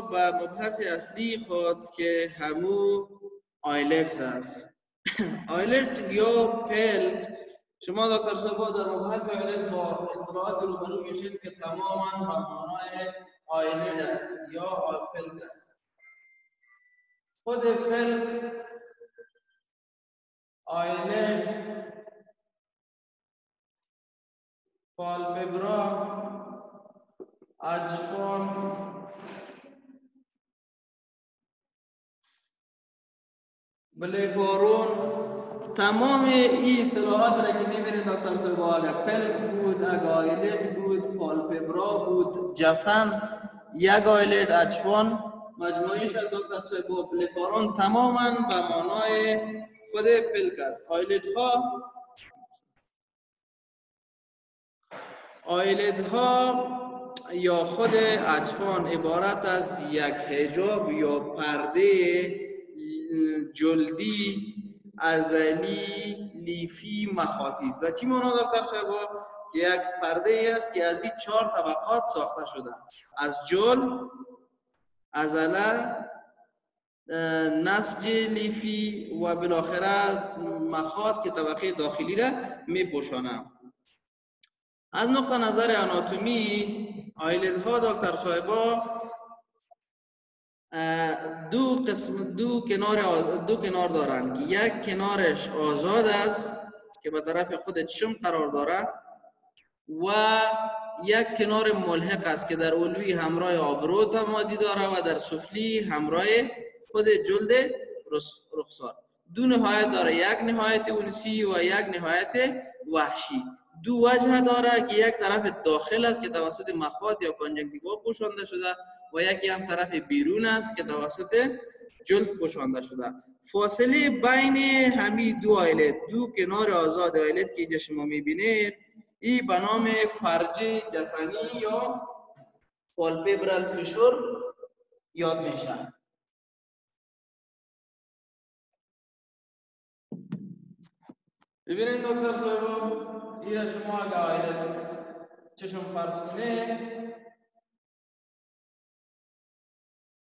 به مبحث اصلی خود که همو آیلتس است. آیلت یا پل. شما دکتر صاحبا در مبحث آیلت با اصطلاحات روبرو میشید که تماما به معنای آیلت است یا پل است. خود پل آیلت پالپبرا اجفان بلیفارون تمام این اصطلاحات را که می‌بینید دکتر اگر پلک بود اگایلت بود پالپبرا بود جفن یک اجفان مجموعیش از دکتر صاحب بلیفارون تماما به معنای خود پلک است. آیلت ها آیلت ها یا خود اجفان عبارت از یک حجاب یا پرده جلدی ازلی لیفی مخاطی و چی معنا دکتر صاحب که یک پرده ای است که از این چهار طبقات ساخته شده. از جل ازله نسج لیفی و بالاخره مخاط که طبقه داخلی را می پوشانه از نقطه نظر آناتومی آیلت ها دکتر صاحبا دو قسم دو کنار دو کنار دارن که یک کنارش آزاد است که به طرف خود چشم قرار داره و یک کنار ملحق است که در اولوی همراه آبرو تمادی داره و در سفلی همراه خود جلد رخسار. دو نهایت داره یک نهایت اونسی و یک نهایت وحشی. دو وجه داره که یک طرف داخل است که توسط مخاط یا کانجنکتیوا پوشانده شده و یکی هم طرف بیرون است که توسط جلد پوشانده شده. فاصله بین همین دو آیلت دو کنار آزاد آیلت که اینجا شما می‌بینید این به نام فرج جفنی یا پالپبرال فشور یاد میشه. ببینید دکتر صاحب این شما اگه آیلت چشم فرض کنه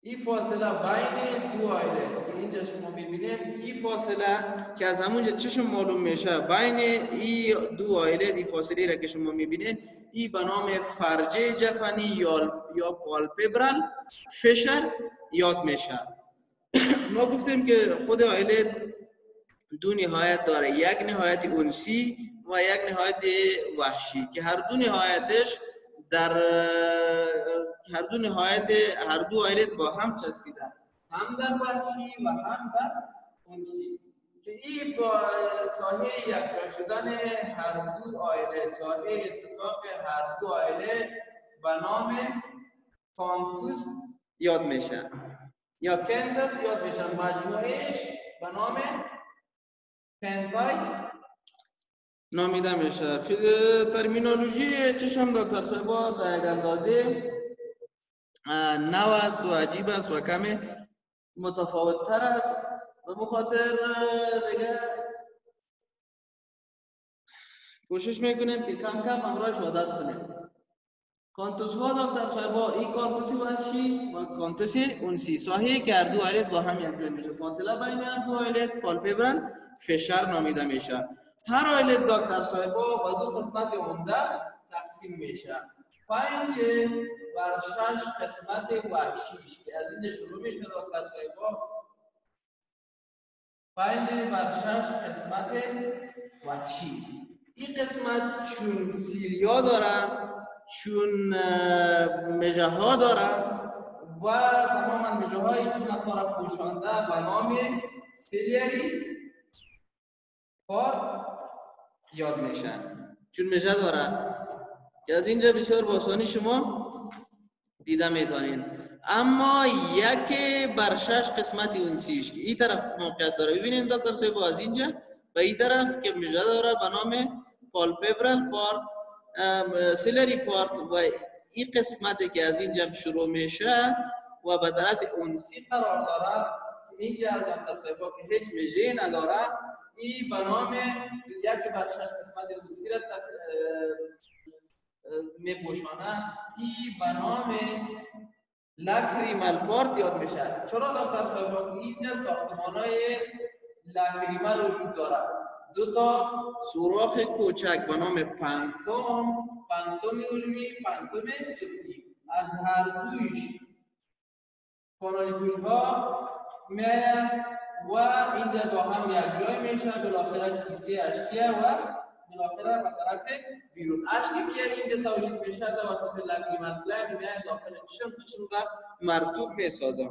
این فاصله بین دو آیله که اینجا شما می‌بینید این فاصله که از همونجا چشم معلوم میشه. بین این دو آیله این فاصله را که شما می‌بینید این به نام فرجه جفنی یا یا پالپبرال فشر یاد میشه. ما گفتیم که خود آیله دو نهایت داره. یک نهایت اونسی و یک نهایت وحشی. که هر دو نهایتش در هر دو نهایت هر دو آیلت با هم چسبیدن. هم در وحشی و هم در انسی. که این با ساحه یکجا شدن هر دو آیلت ساحه اتصاف هر دو آیلت به نام کانتوس یاد میشه. یا کندس یاد میشه. مجموعش به نام پنتای نامیده میشه ترمینولوژی چشم دکتر؟ صاحبا در یک اندازه نو است و عجیب است و کمی متفاوت تر است و بخاطر دیگه کوشش می‌کنیم که کم کم همراهش عادت کنیم. کانتوس ها دکتر صاحبا این کانتوسی وحشی و کانتوسی اونسی ساحه که هر دو آیلت با هم یک جای میشه. فاصله بین هر دو آیلت فشار نامیده میشه. هر دکتر صاحبا با دو قسمت عمده تقسیم میشه. پنج بر شش قسمت وحشیش که از این شروع میشه دکتر صاحبا پنج بر شش قسمت وحشی. این قسمت چون سیریا دارن چون مجه ها دارن و تماما مجه های قسمت ها را پوشانده به نام سیلیری پارت یاد میشه. چون مژه داره که از اینجا بسیار باسانی شما دیده می‌تونین. اما یک بر شش قسمت اونسیش که این طرف موقعیت داره. ببینید دکتر صاحب از اینجا. و این طرف که مژه داره به نام پالپبرال پارت سیلری پارت و این قسمتی که از اینجا شروع میشه و به طرف اونسی قرار داره. اینجا از دکتر صاحب که هیچ مژه نداره. این به نام یک بر شش قسمت روسی را می پوشانه این به نام لکریمال پارت یاد میشه. چرا دکتر صاحب اینجا ساختمان های لکریمال وجود داره. دو تا سوراخ کوچک به نام پنکتوم پنکتوم علمی پنکتوم از هر دویش کانالیکول ها میاین و اینجا با هم یک جای میشه بالاخره کیسه اشکیه و بالاخره به طرف بیرون. اشکی که اینجا تولید میشه توسط لکریمال گلند میاد داخل چشم چشم را مرتوب می‌سازه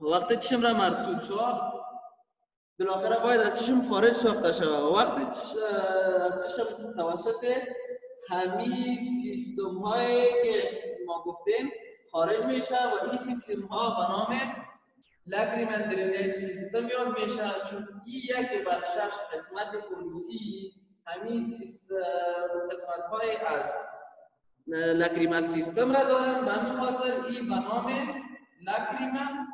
وقتی چشم را مرتوب ساخت. بالاخره باید از چشم خارج ساخته شود. وقتی از چشم توسط همین سیستم هایی که ما گفتیم خارج میشه و این سیستم ها به نام لگریمن درینیج سیستم یاد میشه چون این یک بخشش قسمت کنسی همین قسمت های از لکریمال سیستم را دارن. به همین خاطر این به نام لکریمال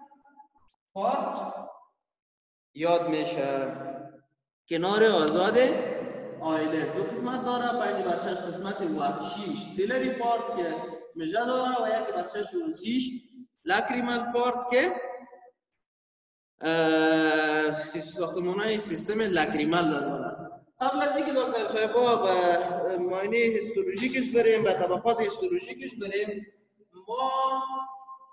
پارت یاد میشه. کنار آزاد آیله دو قسمت داره. پنج بخشش قسمت وحشیش سیلری پارت که میجه داره و یک بخشش ورسیش لکریمال پارت که ساختمان های سیستم لکریمال داره قبل از اینکه دکتر صاحبا به ماینه هیستولوژیکش بریم به طبقات هیستولوژیکش بریم ما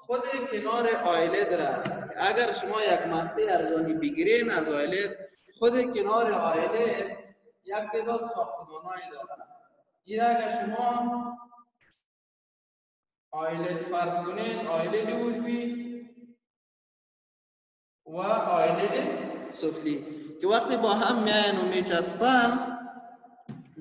خود کنار آیلت را اگر شما یک مقطع ارزانی بگیرین از آیلت خود کنار آیلت یک تعداد ساختمانهایی داره این اگر شما آیلت فرض کنین آیلت علوی و آیلت سفلی. که وقتی با هم میاین و میچسبن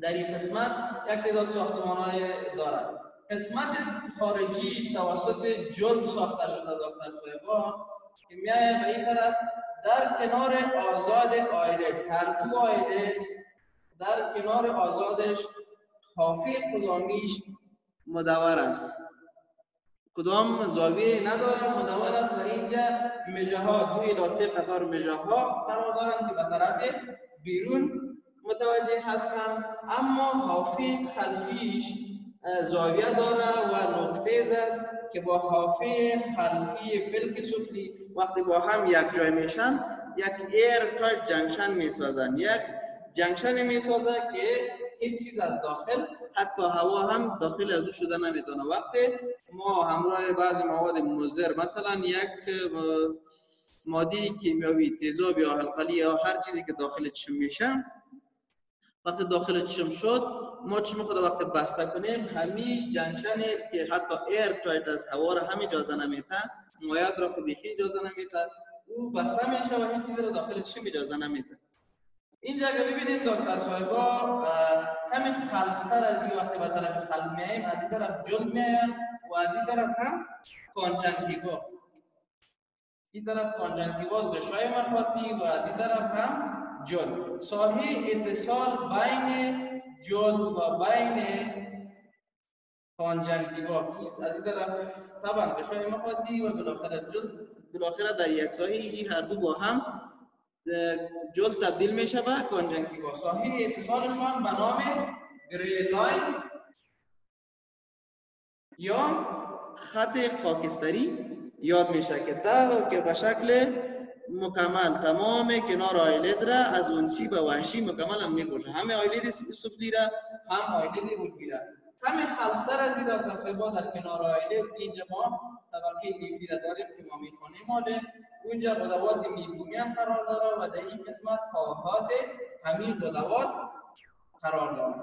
در این قسمت یک تعداد ساختمان های دارد قسمت خارجیش توسط جلد ساخته شده دکتر صاحبا که میاید به این طرف در کنار آزاد آیلت. هر دو آیلت در کنار آزادش خافی کدامیش مدور است. کدام زاویه نداره مدور است و اینجا مجه ها دوی لاسه قطار مجه ها قرار دارن که به طرف بیرون متوجه هستن اما حافه خلفیش زاویه داره و نقطه است که با حافه خلفی پلک سفلی وقتی با هم یک جای میشن یک air tight junction می‌سازن. یک junction می‌سازه که هیچ چیز از داخل حتی هوا هم داخل از او شده نمی‌تونه وقتی ما همراه بعض مواد مضر مثلا یک ماده کیمیاوی تیزاب یا القلی یا هر چیزی که داخل چشم میشه وقتی داخل چشم شد ما چشم خود وقتی بسته کنیم همین junction که حتی air tight از هوا را هم اجازه نمیده مایعات را خود بیخی اجازه نمیده او بسته میشه و هیچ چیزی را داخل چشم اجازه نمیده. اینجا اگه ببینیم دکتر صاحبا کمی خلفتر از این وقتی به طرف خلف میاییم از این طرف جلد میایم و از این طرف هم conjunctiva این طرف conjunctiva از غشای مخاطی و از این طرف هم جلد ساحه اتصال بین جلد و بین conjunctiva از این طرف طبعا غشای مخاطی و بالاخره جلد بالاخره در یک ساحه این هر دو با هم جلد تبدیل میشه به conjunctiva ساحه اتصالشان به نام grey line یا خط خاکستری یاد میشه که ده که به شکل مکمل تمام کنار eyelid را از انسی به وحشی مکمل هم می‌کشه. همه eyelid سفلی را هم آیلید وجبی را کمی خلفتر از این دکتر در کنار آیلید اینجا ما طبقه لیفی را داریم که ما می‌خوانیم. ماله اونجا قدوات میبومیان قرار داره و در این قسمت خواهات همین قدوات قرار داره.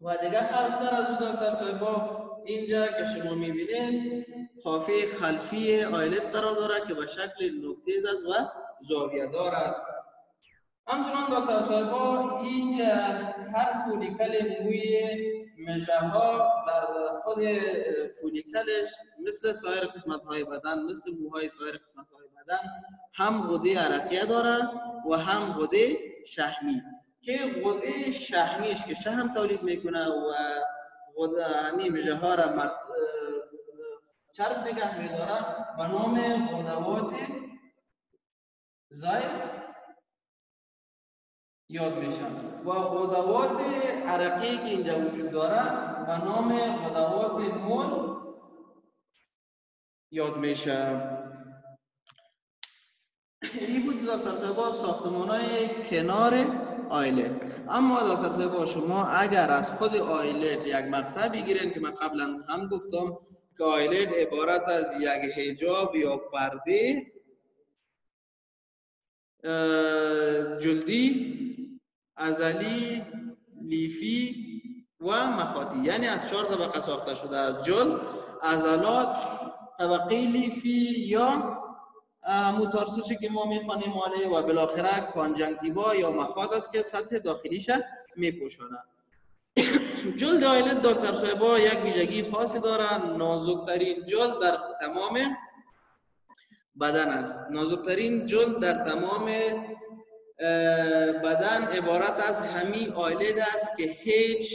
و دیگه خلفتر از اون دکتر صاحبا اینجا که شما می‌بینید خافه خلفی آیلت قرار داره که به شکل نکتیز است و زاویه دار است. همچنان دکتر صاحبا اینجا هر فولیکل موی مژه ها در خود فولیکلش مثل سایر قسمت های بدن مثل موهای سایر قسمت های بدن هم غده عرقیه داره و هم غده شحمی. که غده شحمیش که شحم تولید می‌کنه و غده همین مژه ها را چرب نگه میداره به نام غدوات زایس. یاد میشن و غدوات عرقی که اینجا وجود داره به نام غدوات مول یاد میشه این بود دکتر صاحب ساختمان های کنار آیلت. اما دکتر صاحب شما اگر از خود آیلت یک مقطع بگیرین که من قبلا هم گفتم که آیلت عبارت از یک حجاب یا پرده جلدی ازلی لیفی و مخاطی. یعنی از چهار طبقه ساخته شده از جلد عضلات طبقه لیفی یا موتارسوسی که ما می‌خوانیم ماله و بالاخره کانجنکتیوا یا مخاط است که سطح داخلیش میپوشانه جلد آیلت دکتر صاحبا یک ویژگی خاصی دارن نازکترین جلد در تمام بدن است. نازکترین جلد در تمام بدن عبارت از همی آیلد است که هیچ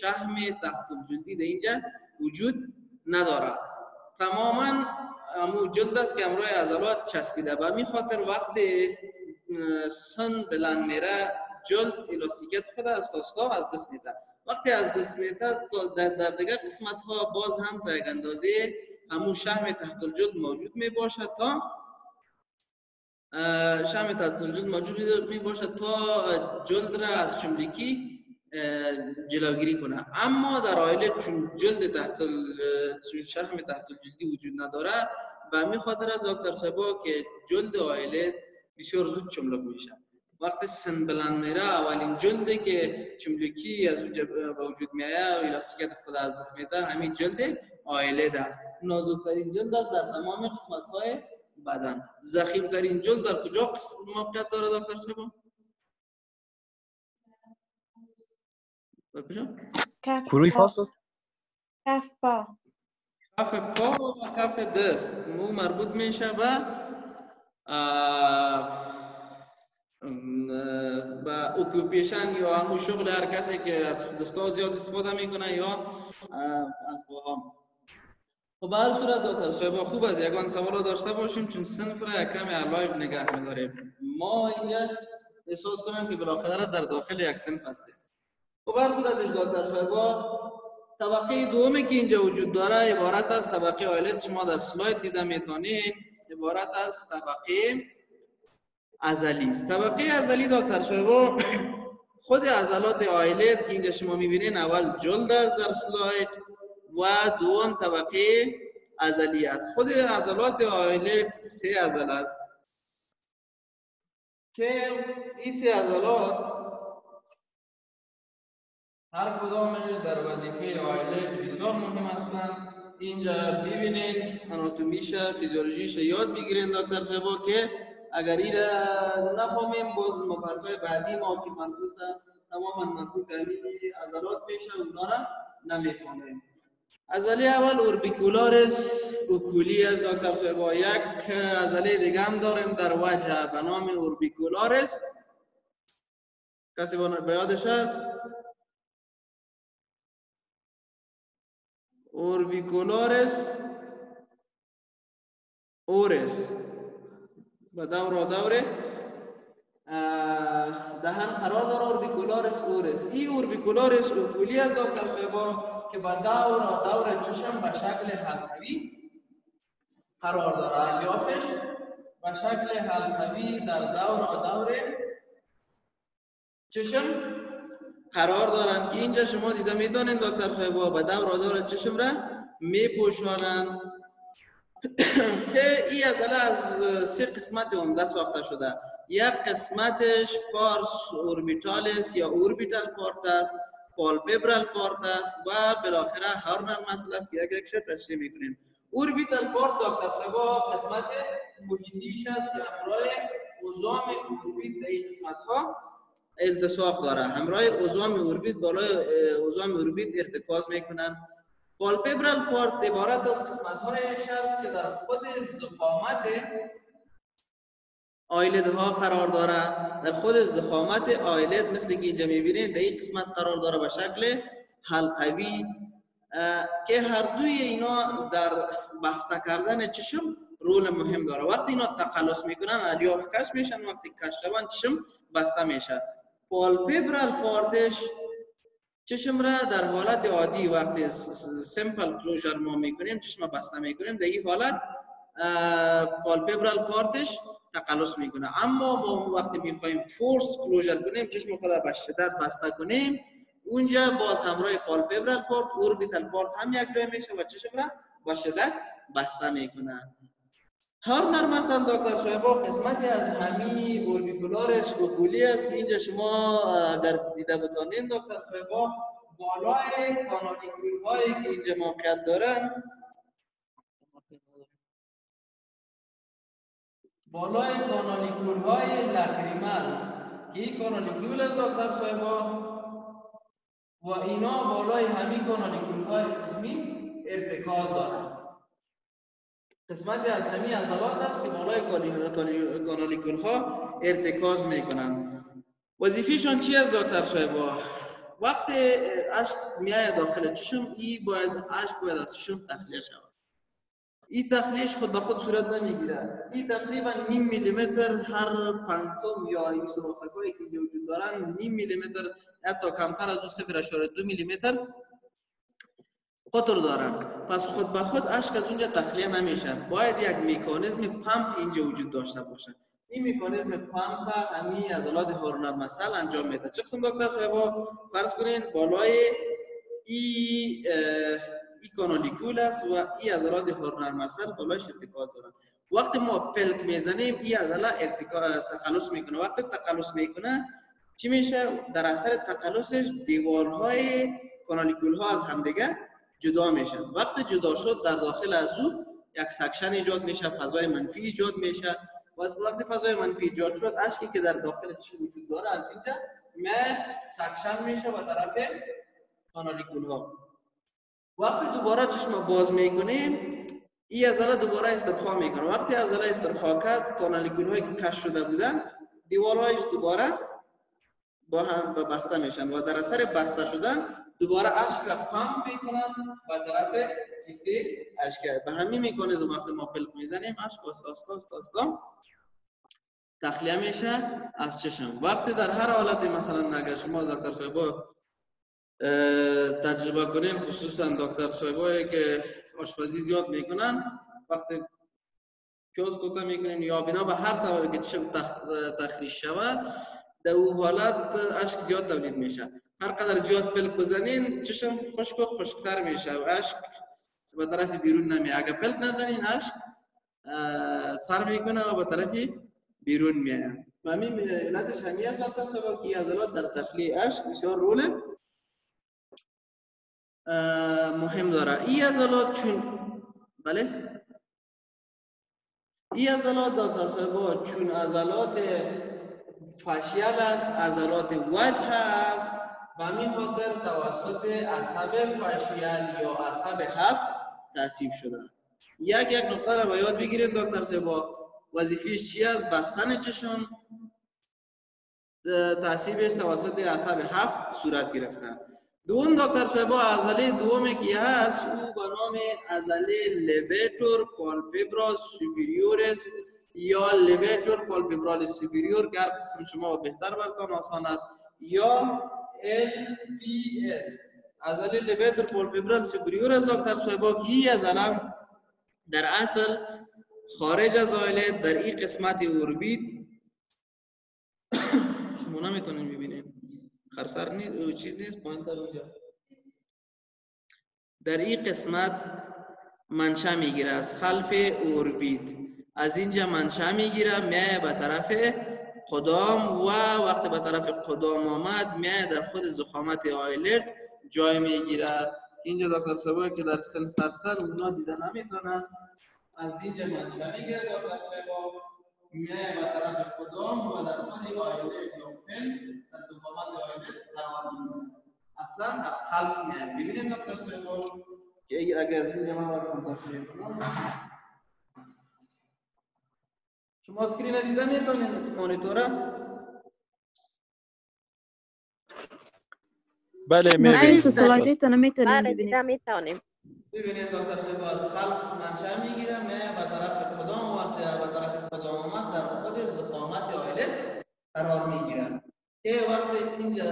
شهم تحت جلدی در اینجا وجود ندارد. تماما امو جلد است که امروی عضلات چسبیده و می خاطر وقتی سن بلند میره جلد الاستیکیت خود از تاستا از دست میده. وقتی از دست میده در, در دیگه قسمت ها باز هم تا یک اندازه همون شهم تحت الجلد موجود می باشد تا شهم تحت الجلد موجود می باشد تا جلد را از چملیکی جلوگیری کنه. اما در آیله چون جلد تحت شرم تحت الجلدی وجود نداره به همین خاطر از دکتر صاحبا که جلد آیله بسیار زود چملک میشه. وقتی سن بلند میره اولین جلدی که چملکی از وجود میایه و الاستیکت خود از دست میده همین جلد آیله است نازکترین جلد است در تمام قسمت های بدن. ترین جلد در کجا موقعیت داره دکتر صاحبا کف کروی کف پا. کف پا و کف دست. مو مربوط میشه به با occupation یا همون شغل هر کسی که از دستا زیاد استفاده می‌کنه یا از پاها خب هر صورت دکتر صاحب خوب از یگان سوال داشته باشیم چون صنف را کمی live نگه میداریم. ما اینجا احساس کنیم که بالاخره در داخل یک صنف هستیم. خب هر صورتش دکتر صاحبا طبقه دومی که اینجا وجود داره عبارت از طبقه eyelid. شما در slide دیده می‌تونید عبارت از طبقه ازلی است. طبقه ازلی دکتر صاحبا خود عضلات آیلت که اینجا شما می‌بینید اول جلد است در سلاید. و دوم طبقه ازلی است. خود عضلات آیلت سه عضله است. که این سه عضلات هر کدامش در وظیفه آیلت بسیار مهم هستند. اینجا ببینید اناتومیش فیزیولوژیش یاد بگیرین دکتر صاحبا که اگر این نفهمیم باز مبحث بعدی ما که مربوط تماما مربوط عضلات میشه اونا را نمی‌فهمیم. عضله اول اوربیکولارس اوکولی از دکتر صاحبا یک عضله دیگه هم داریم در وجه به نام اوربیکولارس. کسی به یادش هست؟ اوربیکولارس؟ اورس. و دور و دور دهن قرار داره اوربیکولارس اورس این اوربیکولارس اوکولی از صاحبا که با دور دور چشم به شکل حلقوی قرار داره الیافش به شکل حلقوی در دور دور چشم قرار دارن. که اینجا شما دیده می‌تونین دکتر صاحب به دور دور چشم را میپوشانن. که این ازله از سه قسمت عمده ساخته شده. یک قسمتش پارس اوربیتالس یا اوربیتال پارت است پالپبرال پارت است و بالاخره هارنر مسئله است که یک یک تشریح می‌کنیم. اوربیتال پارت دکتر صاحب قسمت محیطیش است که همراه اوزام اوربیت در این قسمت ها التصاق داره. همراه اوزام اوربیت بالای اوزام اوربیت ارتکاز می‌کنن. پالپبرال پارت عبارت از قسمت هایش است که در خود زخامت آیلد ها قرار داره. در خود زخامت آیلد مثل که اینجا می‌بینید در این قسمت قرار داره به شکل حلقوی که هر دوی اینا در بسته کردن چشم رول مهم داره. وقتی اینا تقلص می‌کنن الیاف کش میشن. وقتی کش شوند چشم بسته میشه. palpebral part ش چشم را در حالت عادی وقتی simple closure ما می‌کنیم چشم بسته می‌کنیم. در این حالت palpebral part ش تقلص می‌کنه. اما ما وقتی می‌خوایم force closure کنیم چشم خود به شدت بسته کنیم. اونجا باز همراه palpebral part orbital part هم یک جای میشه و چشم را به شدت بسته می‌کنه. هر مثلا دکتر صاحبا قسمتی از همی اوربیکولارش کولی است که اینجا شما اگر دیده بتانین دکتر صاحبا بالای کانالیکول هایی که اینجا موقعیت دارن بالای کانالیکول های لکریمل که این کانالیکول است دکتر صاحبا و اینا بالای همی کانالیکول های قسمی ارتکاز دارن قسمتی از همین عضلات است که بالای کانالیکول ها ارتکاز می‌کنن وظیفهشون چی است دکتر صاحبا وقتی اشک میای داخل چشم ای باید اشک باید از چشم تخلیه شود این تخلیهش خود به خود صورت نمی‌گیره. این تقریبا نیم میلیمتر هر پنتوم یا این سراخکایی که وجود دارن نیم میلیمتر حتی کمتر از اون 0.2 میلیمتر قطر دارن. پس خود به خود اشک از اونجا تخلیه نمیشه. باید یک میکانیزم پمپ اینجا وجود داشته باشه. این میکانیزم پمپ همین عضلات هورنر مسل انجام میده. چه قسم دکتر فرض کنین بالای ای ای کانالیکول است و ای عضلات هورنر مسل بالایش ارتکاز دارن. وقتی ما پلک می‌زنیم این عضله تقلص می‌کنه. وقتی تقلص می‌کنه چی میشه؟ در اثر تقلصش دیوارهای canalicule ها از همدیگه جدا میشن. وقتی جدا شد در داخل از او یک suction ایجاد میشه فضای منفی ایجاد میشه. و وقتی فضای منفی ایجاد شد اشکی که در داخل چی وجود داره از اینجا مه suction میشه و طرف canalicule ها وقتی دوباره چشم باز می‌کنیم این عضله دوباره استرخا می‌کنه. وقتی عضله استرخا کرد کانالیکول هایی که کش شده بودن دیوارهایش دوباره با هم بسته میشن و در اثر بسته شدن دوباره اشک را پمپ می‌کنن و طرف کیسه اشک. به همین میکانیزم وقتی ما پلک می‌زنیم اشک آستا آستا آستا تخلیه میشه از چشم. وقتی در هر حالت مثلا نگه شما دکتر صاحبا تجربه کنین خصوصا دکتر صاحبایی که آشپزی زیاد می‌کنن. وقتی پیاز کوتا می‌کنین یا بنا به هر سببی که چشم تخریش شود در او حالت اشک زیاد تولید میشه. هر قدر زیاد پلک بزنین چشم خشک و خشکتر میشه و اشک به طرف بیرون نمیه اگر پلک نزنین اشک سر می‌کنه و به طرف بیرون میاد. و همین علتش همی از که عضلات در تخلیه اشک بسیار رول مهم داره. این عضلات چون؟ بله. این عضلات دکتر چون عضلات فشیل است عضلات وجه است. و همین خاطر توسط عصب فشیل یا عصب هفت تصیب شده. یک یک نقطه را به یاد بگیرید دکتر سبا وظیفهش چی است؟ بستن چشم. تعصیبش توسط عصب هفت صورت گرفته. دوم دکتر صاحبا عضله دومی که هست او به نام عضله levator palpebrae superioris یا levator palpebral superior که قسم شما بهتر برتان آسان است یا LPS عضله levator palpebral superior دکتر صاحبا که این عضله در اصل خارج از آیله در این قسمت اوربیت شما نمی‌تونین ببینین خرسر چیز نیست پوینتر اونجا در این قسمت منشا می‌گیره از خلف اوربیت از اینجا منشا می‌گیره میایه به طرف قدام و وقتی به طرف قدام آمد میای در خود زخامت آیلت جای می‌گیره اینجا دکتر صاحب که در صنف هستن اونا دیده نمی‌تونن از اینجا منشأ می‌گیره دکتر میای به طرف قدام و در خود eyelid یا پن در ضخامت eyelid قرار می‌گیره اصلا از خلف میای ببینید دکتر صاحب که اگر از اینجا ما تصویر کنم شما screen دیده می‌تونید مانیتوره بله می‌بینید بله ببینیم می‌تونیم ببینید دکتر فیبا از خلف منشأ می‌گیره میه به طرف قدام وقتی به طرف قدام آمد در خود زخامت آیلت قرار می‌گیره که وقتی اینجا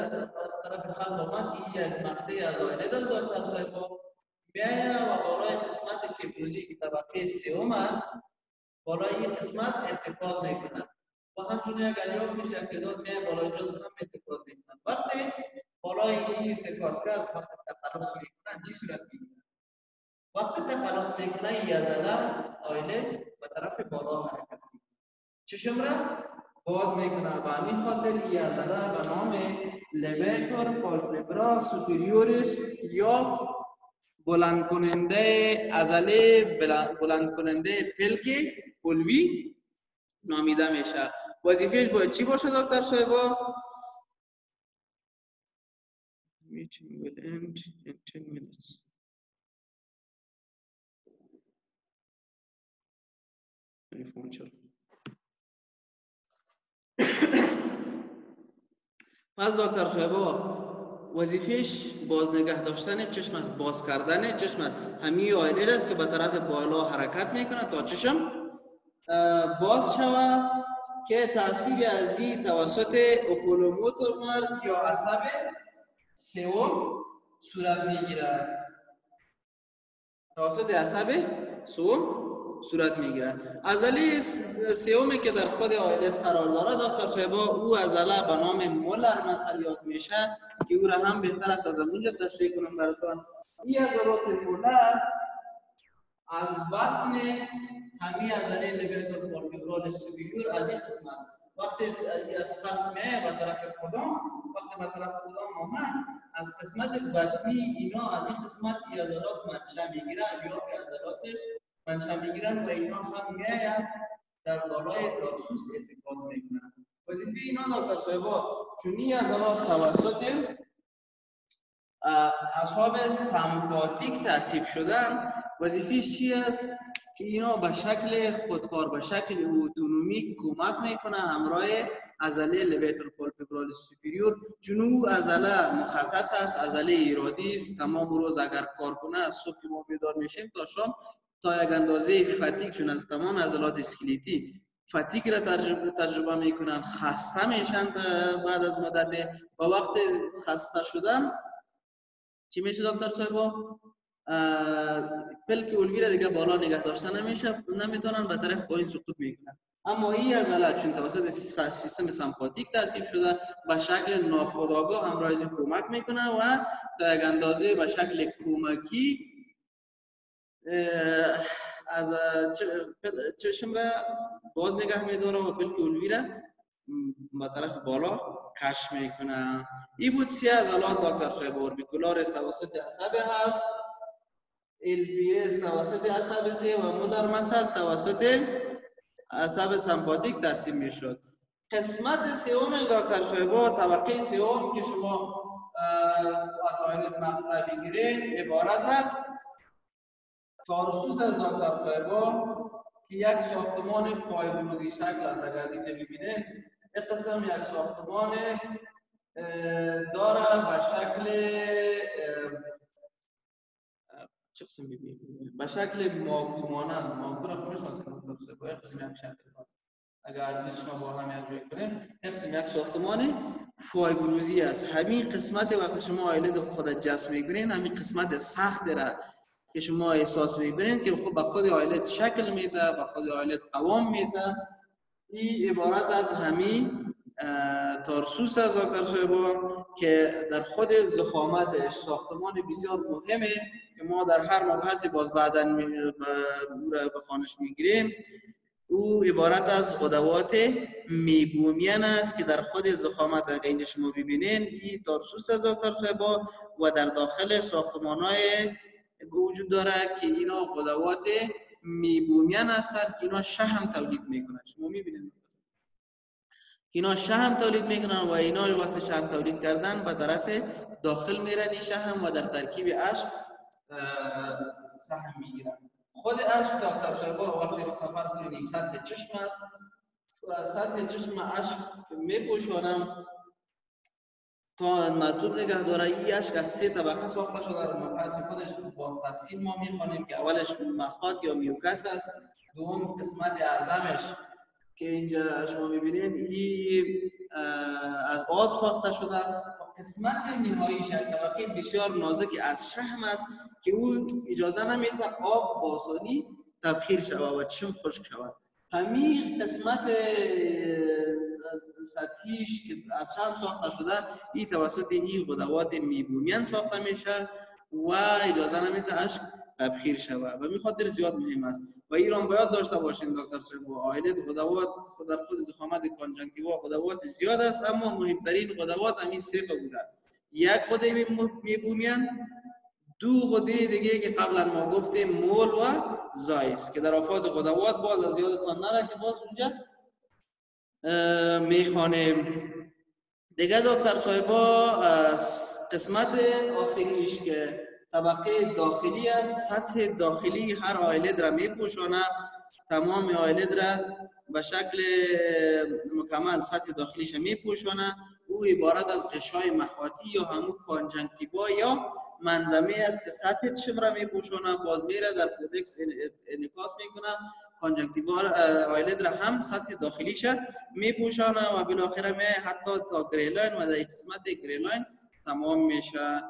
از طرف خلف آمد این یک مقطع از آیلت از دکتر صاحبا میایه و بالای قسمت فیبروزی که طبقه سوم است بالای این قسمت ارتکاز می‌کنه و همچنین یک الیافش یک تعداد میایه بالای جلد هم ارتکاز می‌کنن وقتی بالای این ارتکاز کرد وقتی تقلص می‌کنن چی صورت می‌گیره وقتی تقلص می‌کنه ای عضله eyelid به طرف بالا حرکت می‌کنه. چشم را باز می‌کنه. به همین خاطر ای عضله به نام levator palpebrae superioris یا بلند کننده عضله بلند کننده پلک علوی نامیده میشه. وظیفهش باید چی باشه دکتر صاحبا meeting will end in 10 minutes. تلفن چرا؟ پس دکتر صاحبا وظیفش باز نگه داشتن چشم است باز کردن چشم است همین است که به طرف بالا حرکت می‌کنه تا چشم باز شود که تاثیر از این توسط اکولوموتور یا عصب سوم صورت می‌گیرد. توسط عصب سوم صورت می‌گیره. عضله سومی که در خود آیلت قرار داره دکتر صاحبا او عضله به نام مولر مثلیات میشه که او را هم بهتر است از اونجا تشریح کنم براتون. این عضلات مولر از بطن همین عضله لبیتور پالپبرال سوپریور از این قسمت. وقتی از خلف میایه به طرف کدام؟ وقتی به طرف کدام آمد از قسمت بطنی اینا از این قسمت ای عضلات منشأ می‌گیره یا عضلاتش منشأ می‌گیرن و اینا هم میاین در بالای تارسوس اتکاز می‌کنن وظیفه اینا دکتر صاحبا چون این عضلات توسط اعصاب سمپاتیک تعصیب شدن وظیفهش چی است؟ که اینا به شکل خودکار به شکل اتونومی کمک می‌کنه همراه عضله levator palpebral superior. چون او عضله مخطط است عضله ارادی است. تمام روز اگر کار کنه از صبح ما بیدار میشیم تا شام تا یک اندازه fatigue چون از تمام عضلات اسکلیتی fatigue را تجربه, تجربه می‌کنن خسته میشن بعد از مدت و وقت خسته شدن. چی میشه دکتر صاحب پلک اولوی را دیگه بالا نگه داشته نمیشه نمی‌تونن به طرف پایین سقوط می‌کنن. اما این عضلات چون توسط سیستم سمپاتیک تاسیب شده به شکل ناخودآگاه همراه کمک می‌کنه و تا یک اندازه به شکل کمکی از چشم را باز نگه میداره و پلک اولوی را به طرف بالا کش می‌کنه ای بود سی از الان دکتر صاحب اوربیکولار است توسط عصب هفت ال بی اس توسط عصب سه و مولر مثل توسط عصب سمپاتیک تقسیم می‌شد. قسمت سوم دکتر صاحب طبقه سوم که شما از آینه مقطع بگیرید عبارت است تارسوس از دکتر صاحبا که یک ساختمان فایبروزی شکل است اگر از اینجا ببینید قسم یک ساختمان داره به شکل چه قسم ببینید به شکل ماکو مانند ماکو را خودش واسه یک قسم یک شکل. اگر دوست شما با هم یک جای کنیم قسم یک ساختمان فایبروزی است. همین قسمت وقتی شما آیلد خود جسم می‌گیرین همین قسمت سخت را که شما احساس می‌کنید که خود به خود آیلت شکل میده به خود آیلت قوام میده. این عبارت از همین تارسوس از آکر که در خود زخامتش ساختمان بسیار مهمه که ما در هر مبحثی باز بعدا او را به خانش می‌گیریم. او عبارت از غدوات میبومین است که در خود زخامت اگر اینجا شما ببینین. این تارسوس از آکر و در داخل ساختمان های وجود داره که اینا قدوات میبومیان هستند که اینا شهم تولید می‌کنن. شما می‌بینید. اینا شهم تولید می‌کنن و اینا وقت شهم تولید کردن به طرف داخل میرن این شهم و در ترکیب عشق سهم می‌گیرن. خود عشق دکتر صاحبا وقتی مثلا فرض کنید سطح چشم است. سطح چشم عشق میپوشانم تا مرتوب نگه اشک از سه طبقه ساخته شده در مبحث خودش با تفصیل ما می‌خوانیم که اولش مخاط یا میوکس است. دوم قسمت اعظمش که اینجا شما می‌بینید این از آب ساخته شده. قسمت نهاییش طبقه بسیار نازک از شهم است که او اجازه نمیده آب باسانی تبخیر شود و چشم خشک شود. همین قسمت سطحیش که از شهم ساخته شده این توسط این غدوات میبومیان ساخته میشه و اجازه نمیده اشک تبخیر شود. و می خاطر زیاد مهم است. و ایران باید داشته باشین دکتر صاحب. و آیلت غدوات در خود زخامت کانجنکتیوا غدوات زیاد است اما مهمترین غدوات همین سه تا بودن یک غده میبومیان دو غده دیگه که قبلا ما گفتیم مول و زایس که در آفات غدوات باز از یادتان نره که باز اونجا می‌خوانیم. دیگه دکتر صاحبا قسمت آخریش که طبقه داخلی است سطح داخلی هر eyelid را میپوشاند تمام eyelid را به شکل مکمل سطح داخلیش میپوشاند. او عبارت از غشای مخاطی یا همون conjunctiva یا منضمه است که سطح چشم را میپوشانه باز میره در flex انعکاس می‌کنه conjunctiva eyelid را هم سطح داخلیش میپوشانه و بالاخره می حتی تا grey line و در قسمت grey line تمام میشه.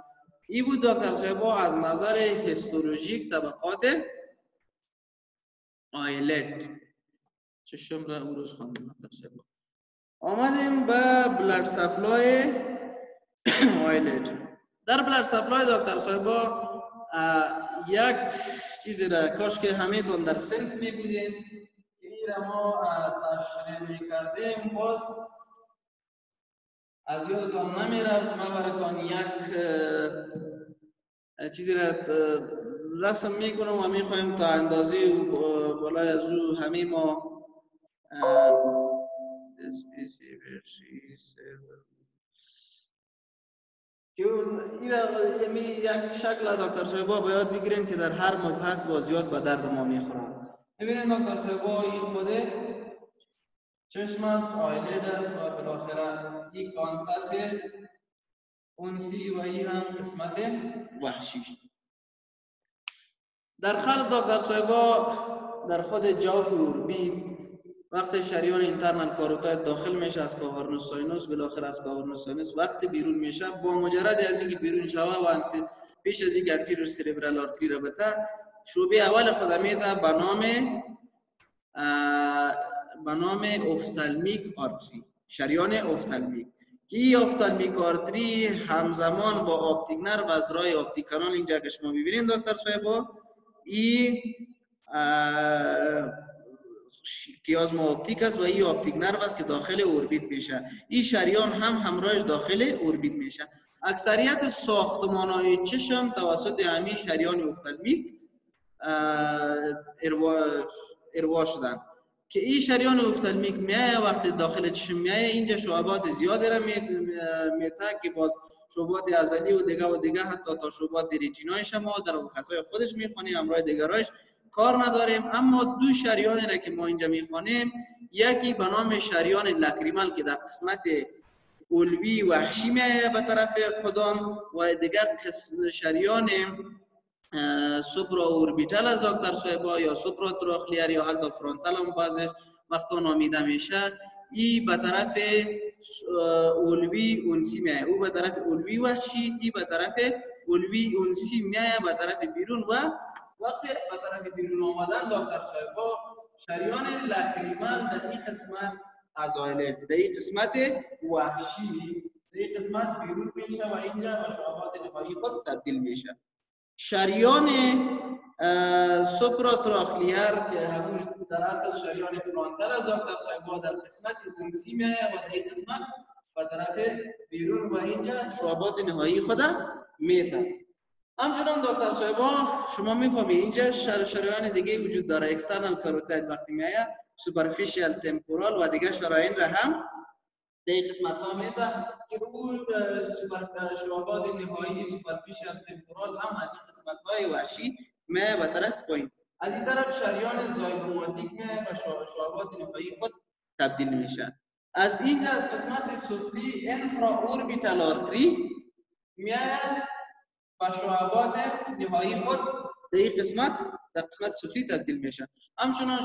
ای بود دکتر صاحبا از نظر هیستولوژیک طبقات eyelid چشم را اون روز خواندم دکتر صاحبا آمدیم به blood supply آیلت در بلد سپلای دکتر صاحبا یک چیزی را کاش که همه در سنف می بودین این را ما تشریح می کردیم. باز از یادتان نمی‌رفت ما براتان یک چیزی را رسم می‌کنم و می‌خوایم تا اندازه بالای از او همه ما که این یعنی یک شکل دکتر صاحبا باید بگیریم که در هر مبحث باز یاد به درد ما می‌خورن. ببینید دکتر صاحبا این خوده چشم است eyelid است و بالاخره این canthus انسی و این هم قسمت وحشی. در خلف دکتر صاحبا در خود جوف orbit وقت شریان internal carotid داخل میشه از cavernous sinus بالاخره از cavernous sinus. وقت بیرون میشه با مجرد از اینکه بیرون شوه و پیش از اینکه anterior cerebral artery بته شعبه اول خود میده به نام به نام ophthalmic artery شریان ophthalmic. که این ophthalmic همزمان با optic nerve از راه optic canal اینجا که شما می‌بینید دکتر صاحبا این chiasma optic است و این optic nerve است که داخل orbit میشه. این شریان هم همراهش داخل orbit میشه. اکثریت ساختمان های چشم توسط همین شریان افتالمیک اروا, شدن. که این شریان افتالمیک میایه وقتی داخل چشم میایه اینجا شعبات زیاده را میته که باز شعبات ازلی و دیگه و دیگه حتی تا شعبات ریتینای شما در کسای خودش می‌خونی همراه دیگرایش. کار نداریم اما دو شریانی را که ما اینجا می‌خوانیم یکی به نام شریان لکریمال که در قسمت اولوی وحشی میایه به طرف قدام و دیگر قسم شریان سوپرا اوربیتال از دکتر صاحبا یا سوپرا تراخلیر یا حتی فرونتال هم بازش وقتا نامیده میشه. ای به طرف اولوی اونسی میایه او به طرف اولوی وحشی ای به طرف اولوی اونسی میایه به طرف بیرون و وقتی به طرف بیرون آمدن دکتر صاحبا شریان لکریمال در این قسمت ازایله در این قسمت وحشی در این قسمت بیرون میشه و اینجا شعبات نهایی خود تبدیل میشه. شریان سوپراتراخلیر که همون در اصل شریان فرانتر از دکتر صاحبا در قسمت اونسی میایه و در این قسمت به طرف بیرون و اینجا شعبات نهایی خود میته همچنان دکتر صاحبا شما می‌فهمید اینجا شر شریان دیگه وجود داره. اکسترنال کاروتید وقتی میایه superficial temporal و دیگه شرايين را هم در قسمت ها میده که اون شعبات نهایی superficial temporal هم از این قسمت های وحشی میایه به طرف پایین. از این طرف شریان zygomatic میایه و شعبات نهایی خود تبدیل میشه. از اینجا از قسمت سفلی infraorbital artery میایه و شعبات نهایی خود در این قسمت در قسمت سفلی تبدیل میشه. همچنان